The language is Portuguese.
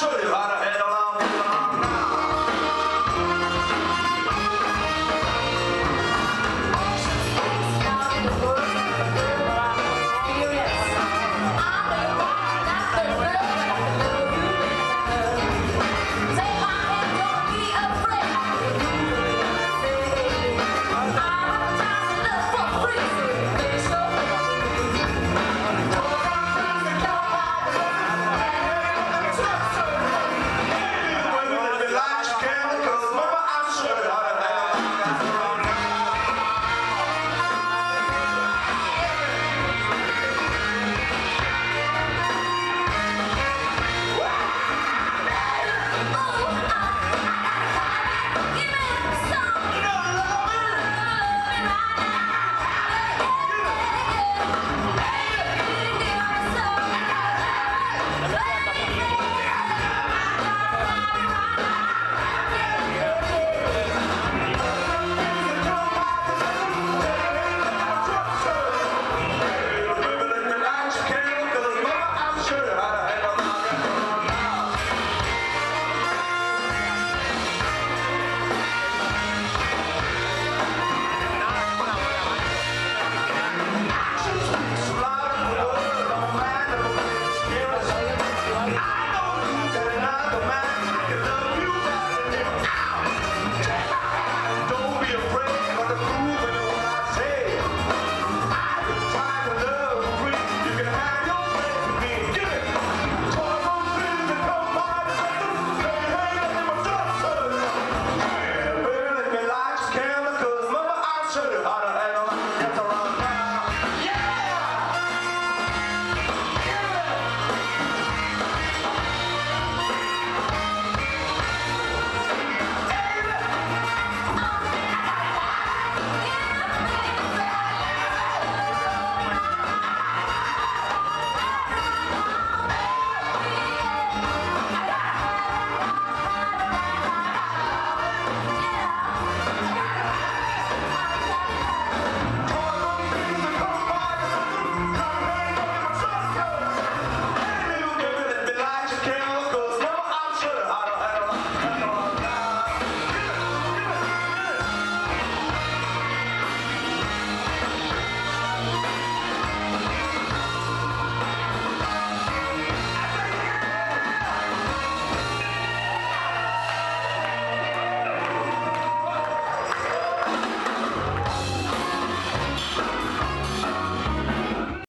deixa